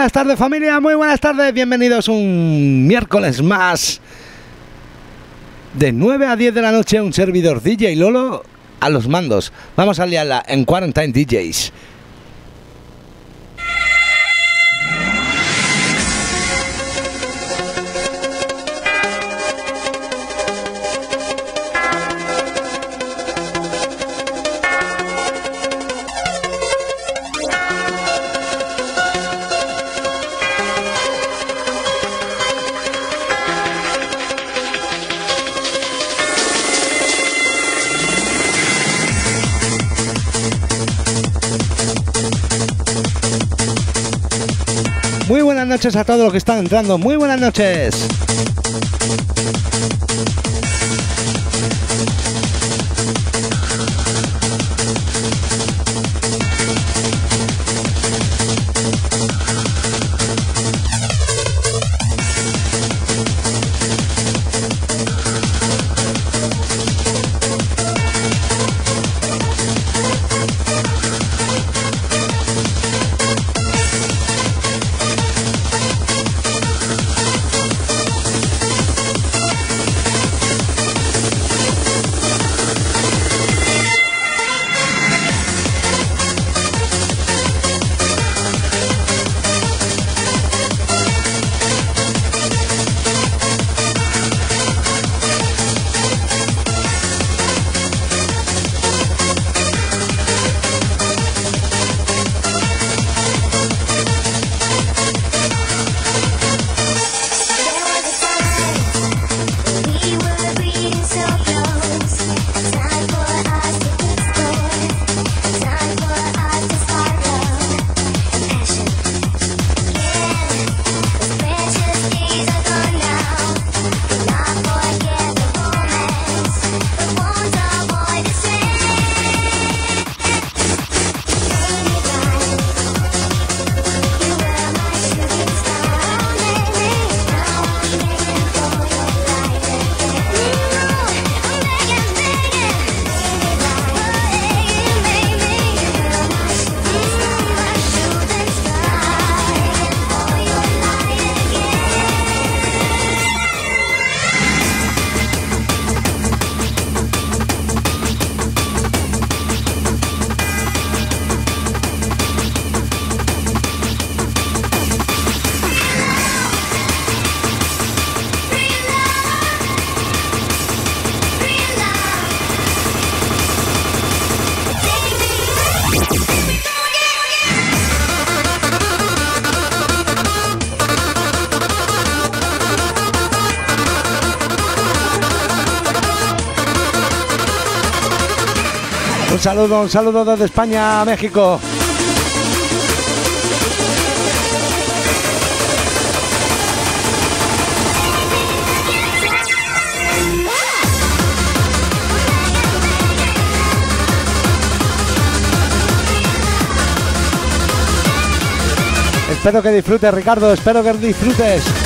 buenas tardes familia, muy buenas tardes, bienvenidos un miércoles más de 9 a 10 de la noche un servidor DJ Lolo a los mandos. Vamos a liarla en Quarantine DJs. Noches a todos los que están entrando. Muy buenas noches. Saludo, un saludo desde España a México. Espero que disfrutes, Ricardo. Espero que disfrutes.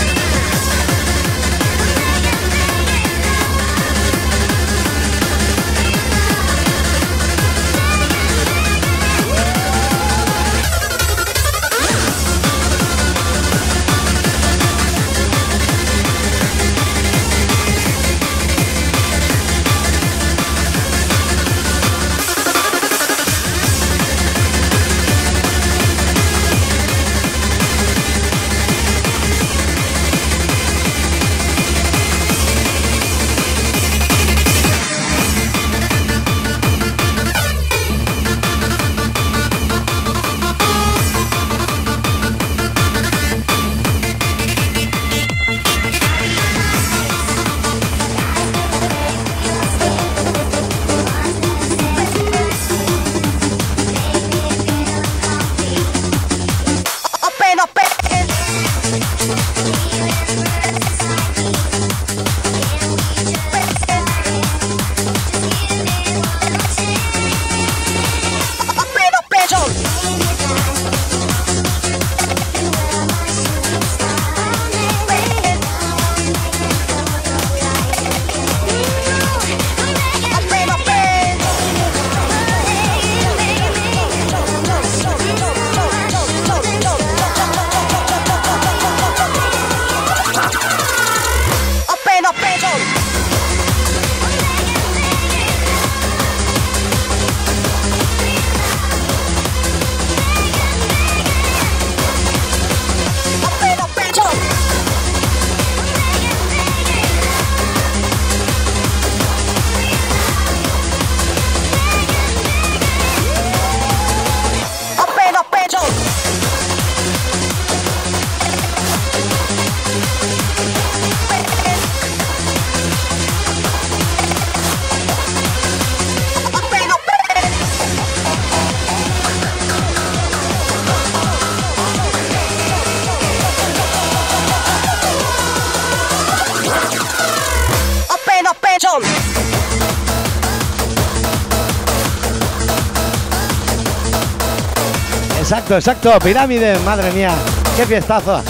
Exacto, exacto, pirámide, madre mía, qué fiestazo.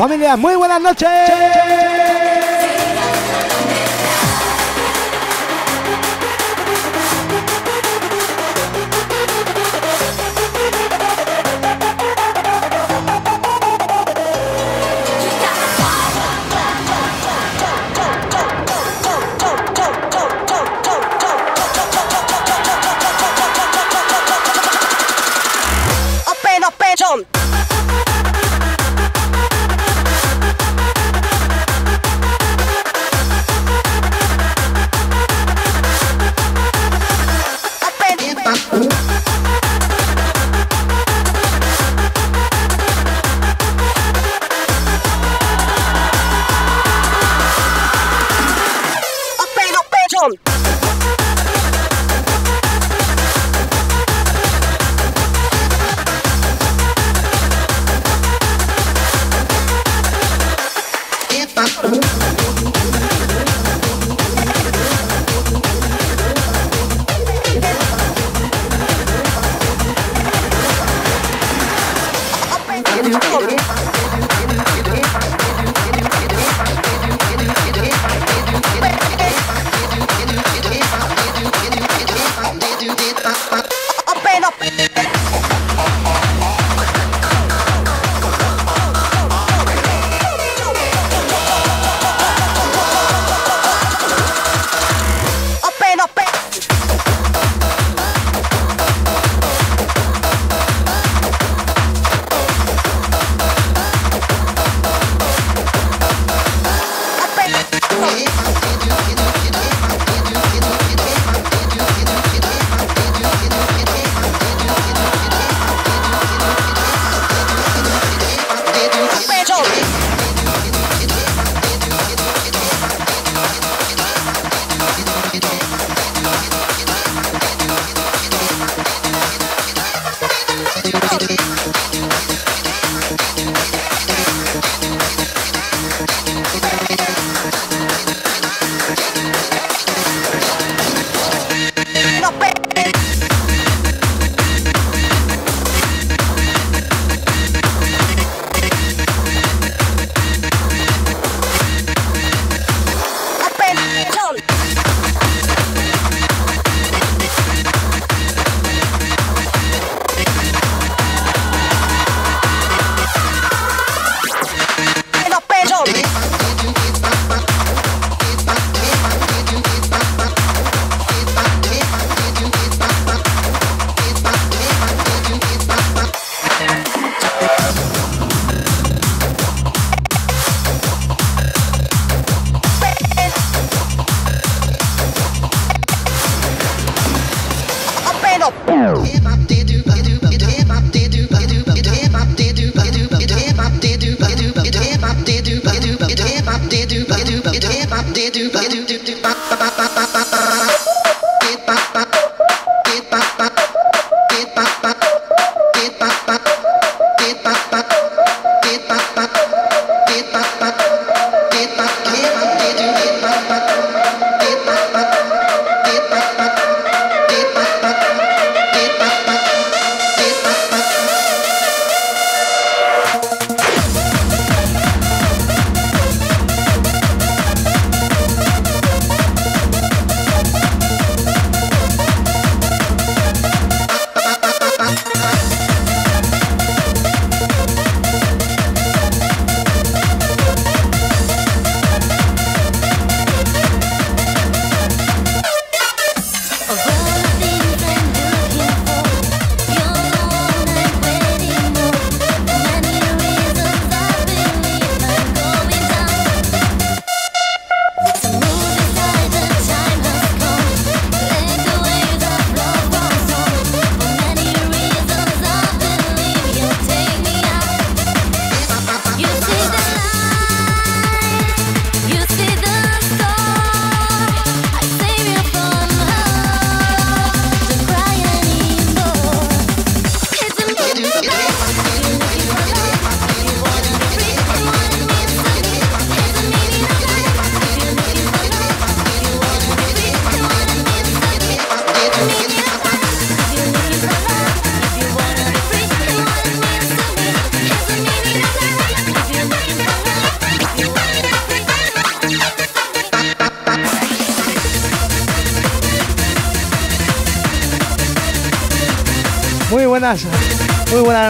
Familia, muy buenas noches.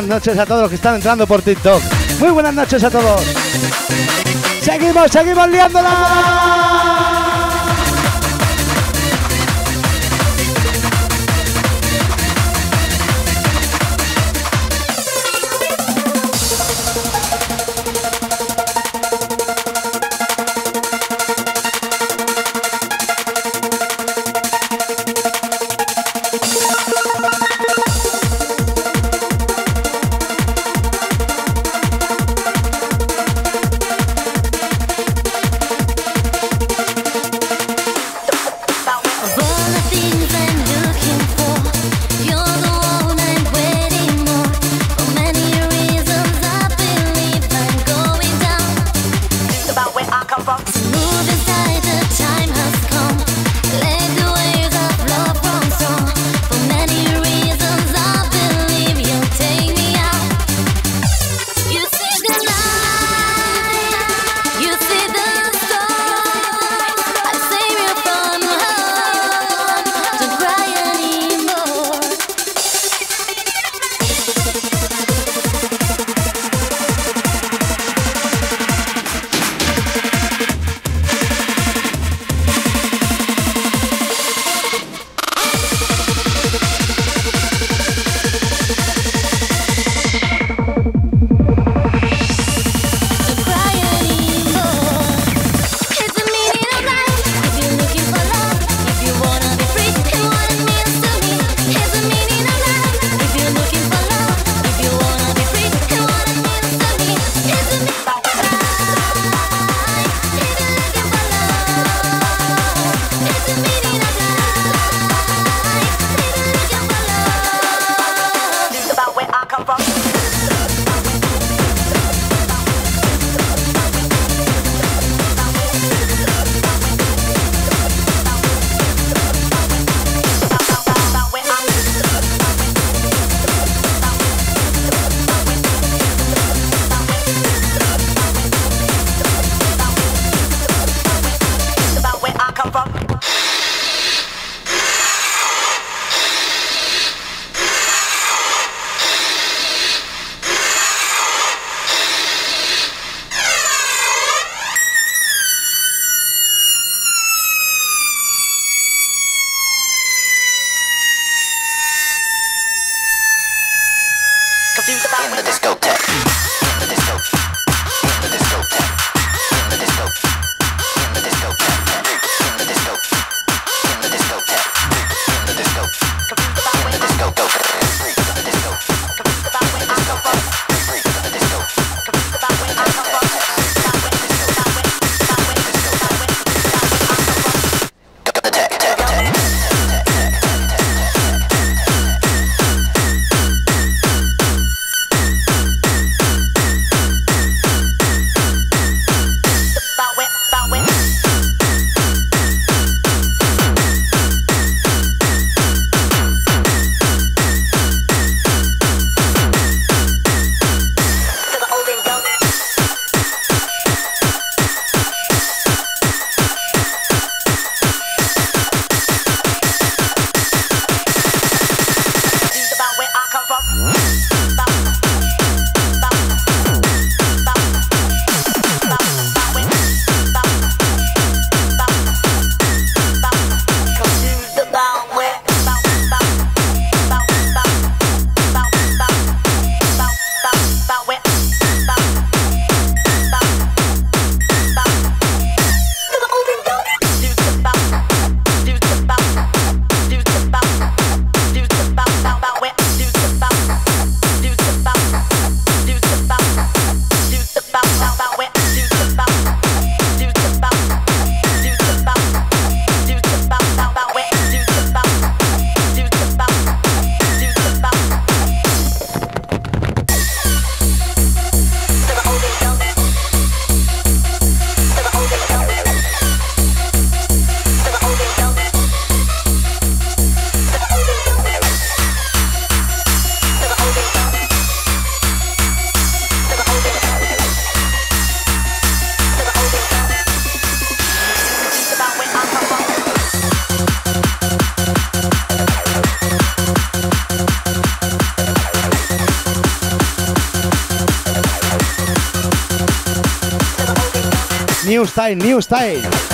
Buenas noches a todos los que están entrando por TikTok. Muy buenas noches a todos. Seguimos, seguimos liándola. Style, New Style.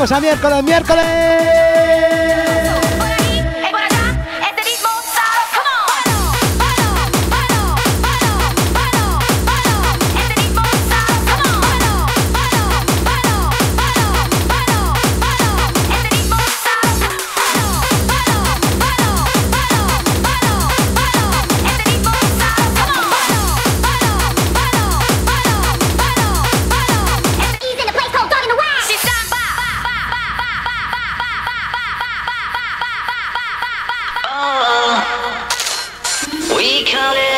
Estamos a miércoles, miércoles. We call it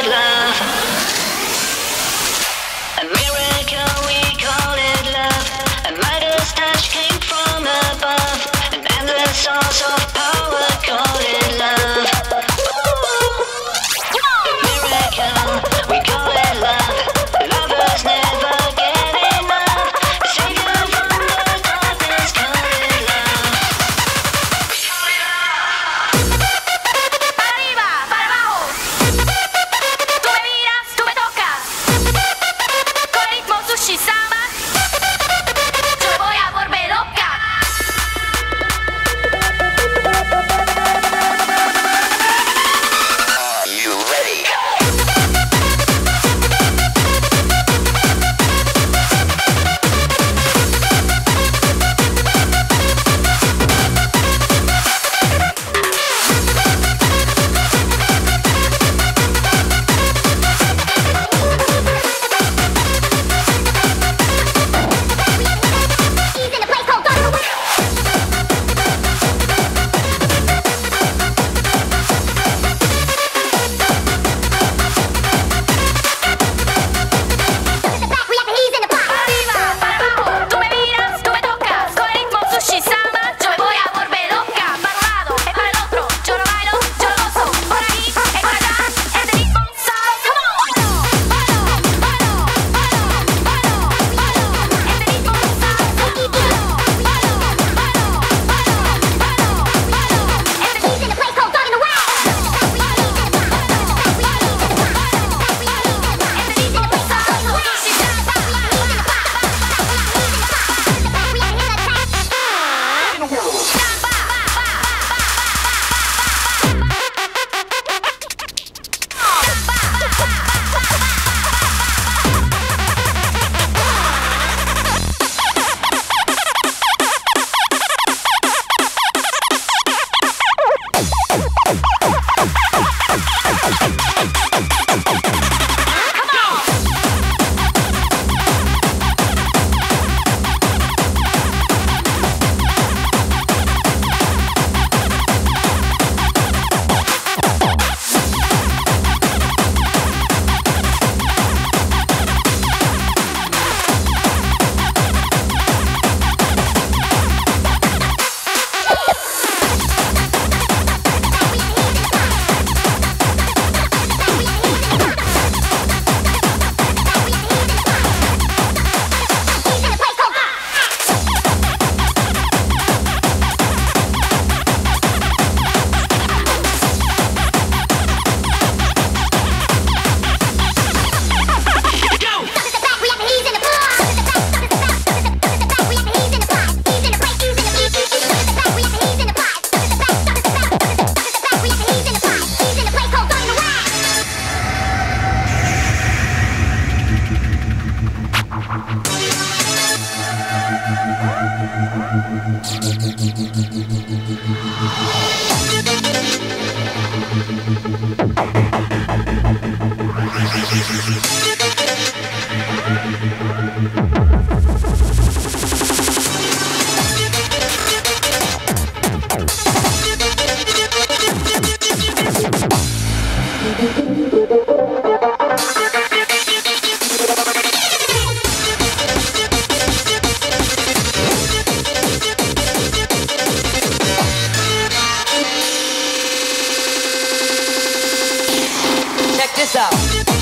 this out.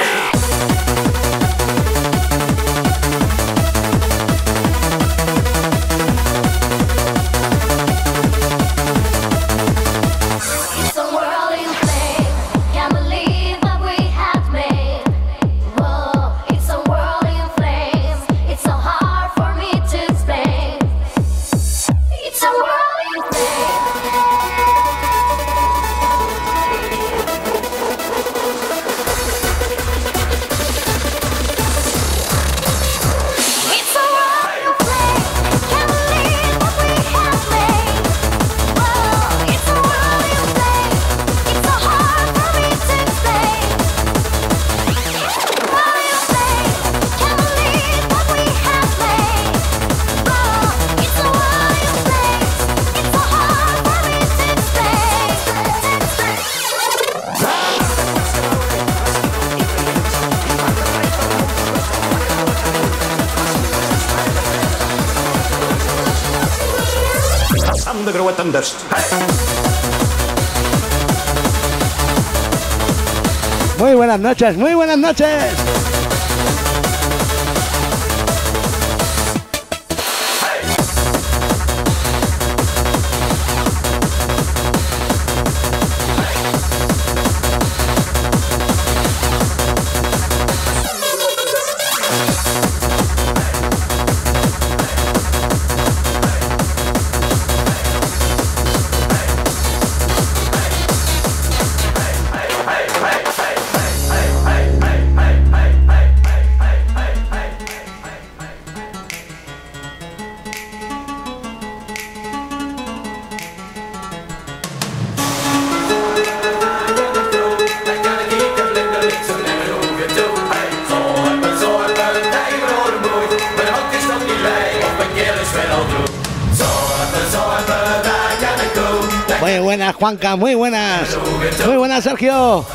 Muy buenas noches, muy buenas noches. Muy buenas. Muy buenas, Sergio.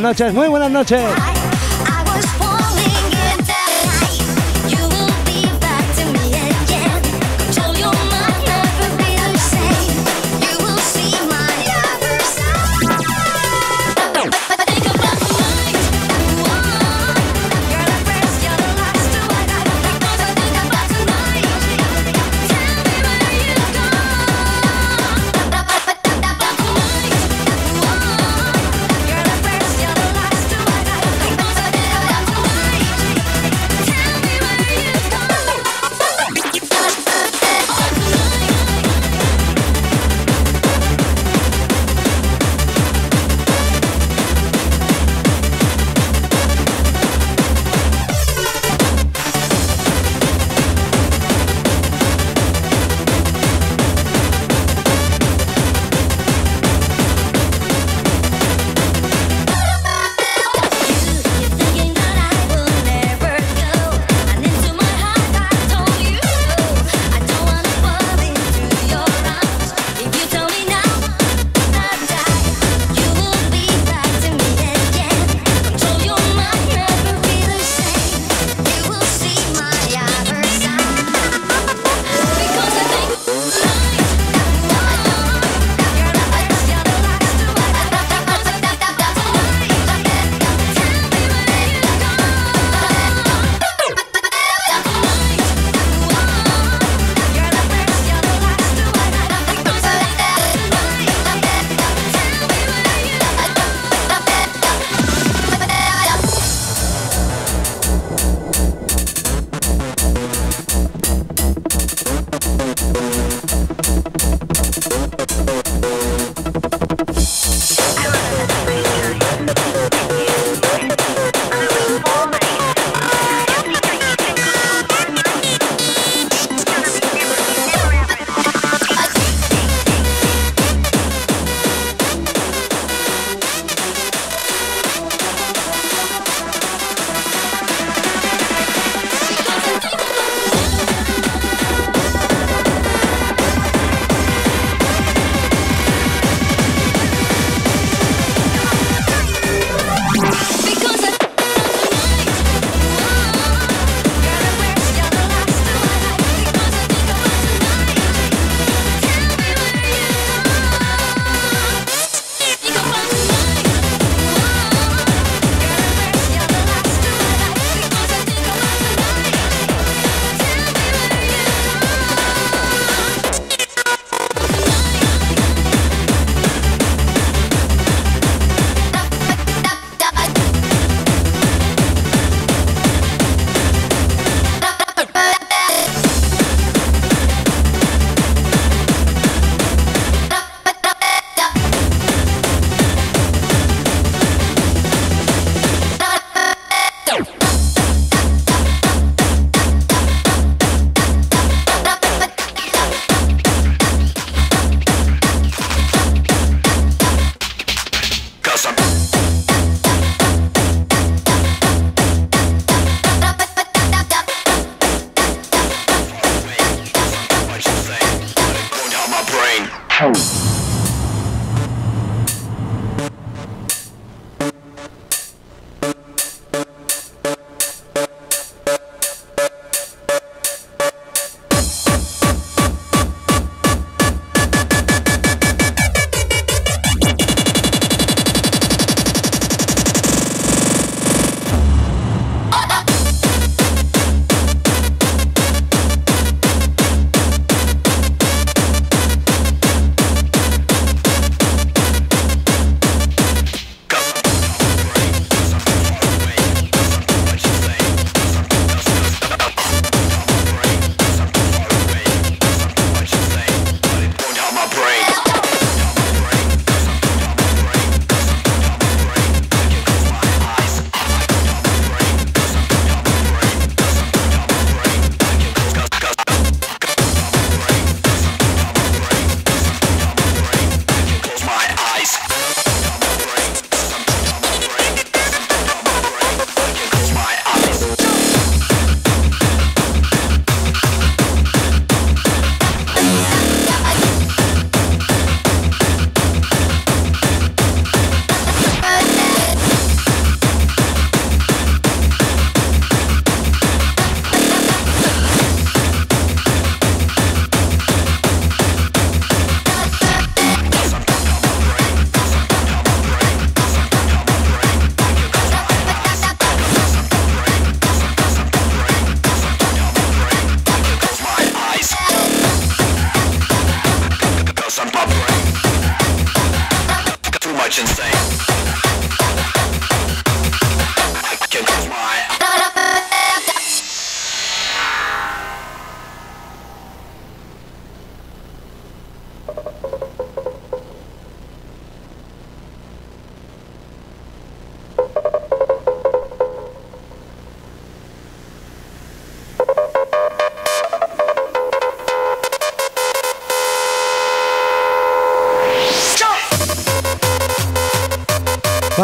Noches, muy buenas noches. Show.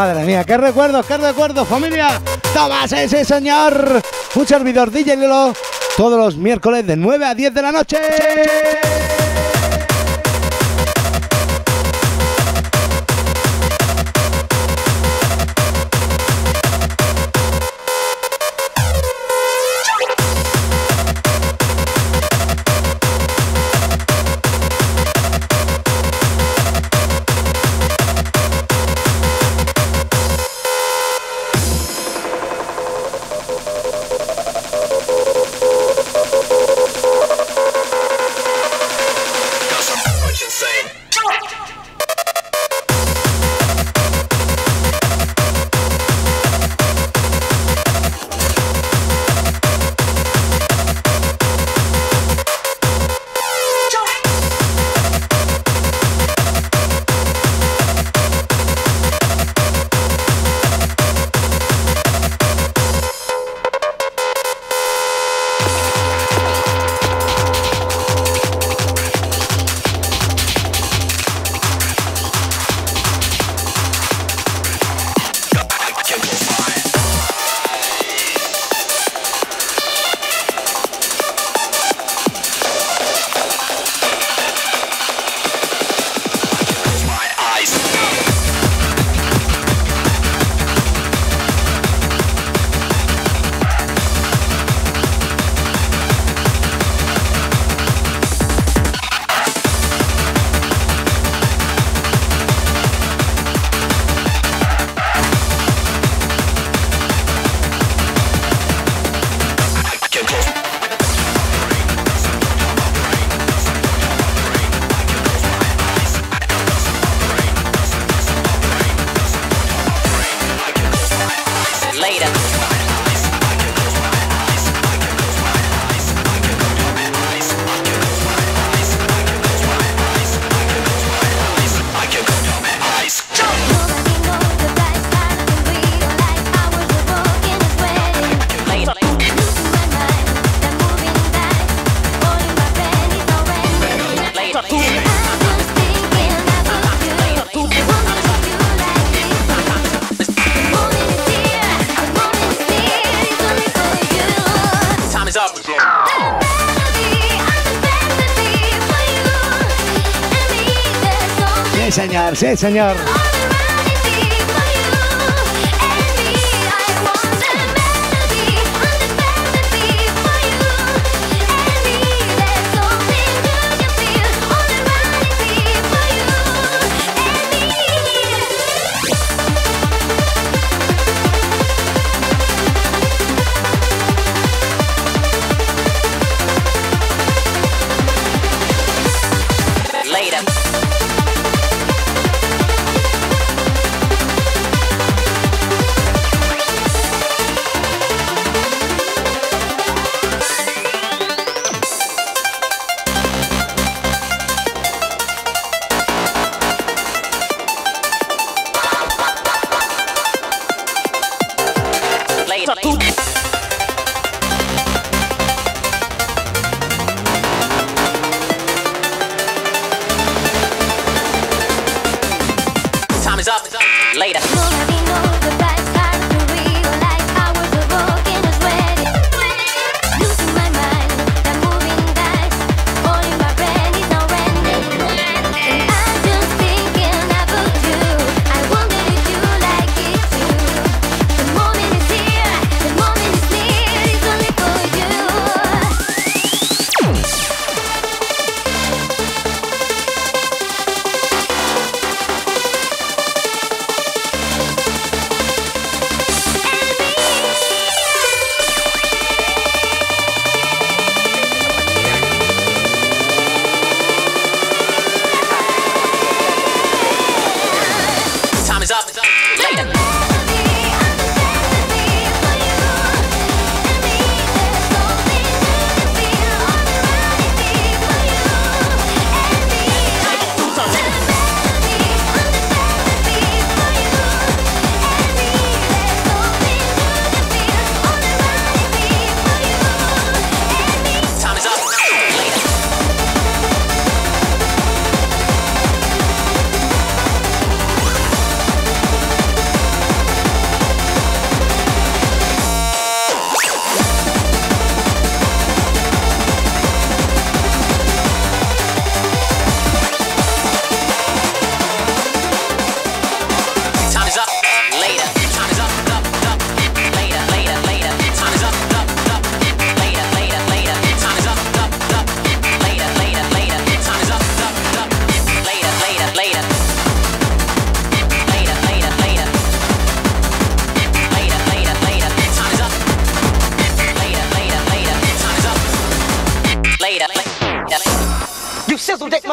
Madre mía, qué recuerdos, qué recuerdos, familia. Tomás, ese señor. Un servidor DJ Lolo. Todos los miércoles de 9 a 10 de la noche. Sí, señor.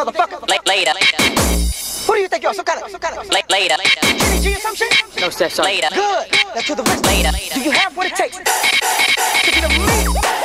motherfucker. L- later. Who do you think you're? Some kind of, some kind of. L- later. Kenny G or some shit? No steps. Later. Good. Now to the rest. Later. Do you have what it takes to be the man?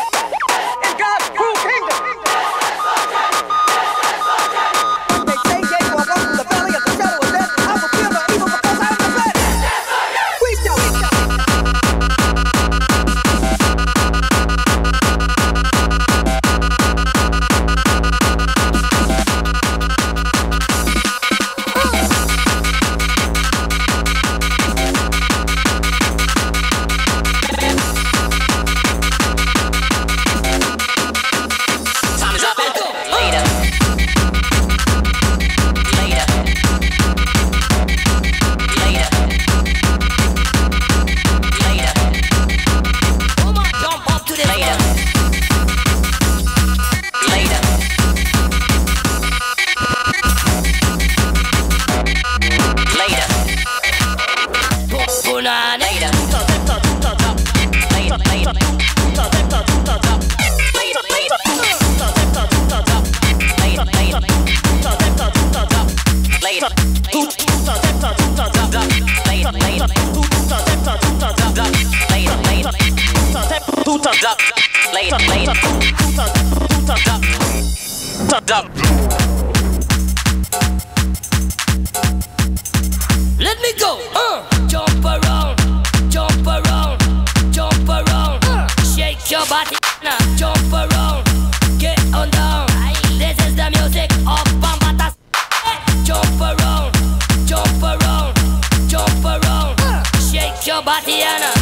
your body and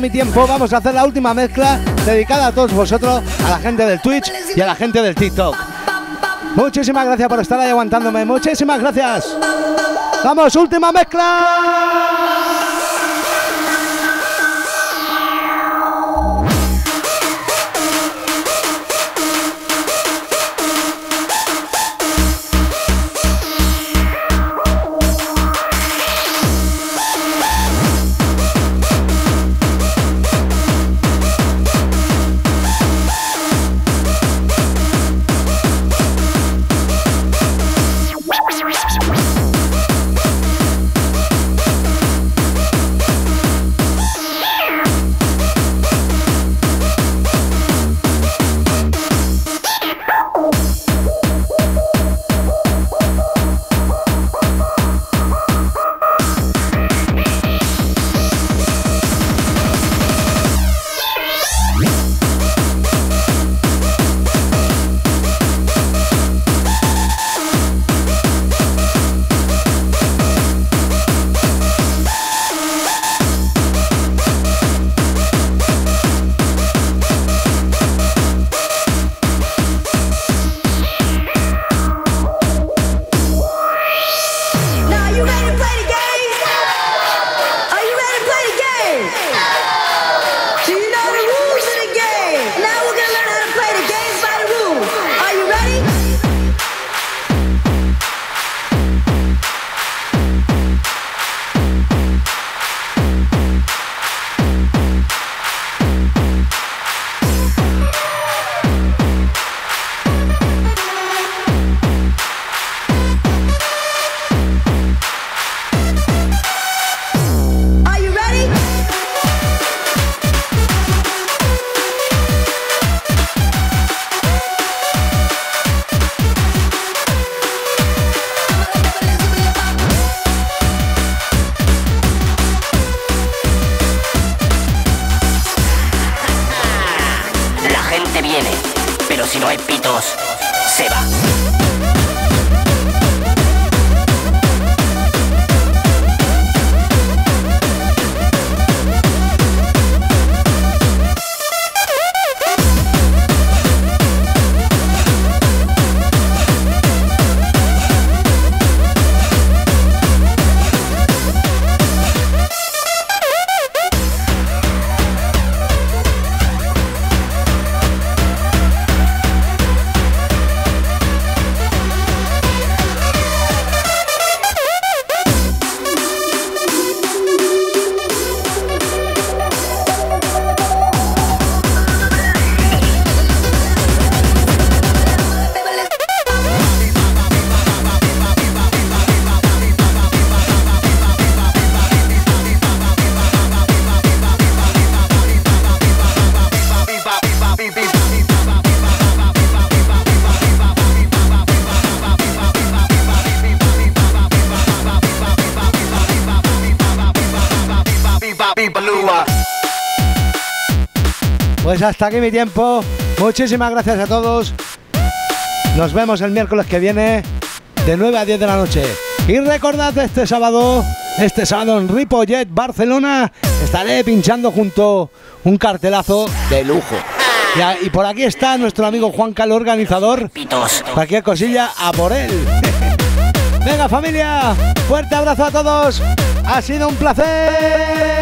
mi tiempo. Vamos a hacer la última mezcla dedicada a todos vosotros, a la gente del Twitch y a la gente del TikTok. Muchísimas gracias por estar ahí aguantándome. Muchísimas gracias. Vamos, última mezcla. Pues hasta aquí mi tiempo. Muchísimas gracias a todos. Nos vemos el miércoles que viene de 9 a 10 de la noche. Y recordad este sábado, este sábado en Ripollet, Barcelona, estaré pinchando junto un cartelazo de lujo. Y, por aquí está nuestro amigo Juan Calo, organizador. Pepitos. Cualquier cosilla, a por él. Venga familia, fuerte abrazo a todos. Ha sido un placer.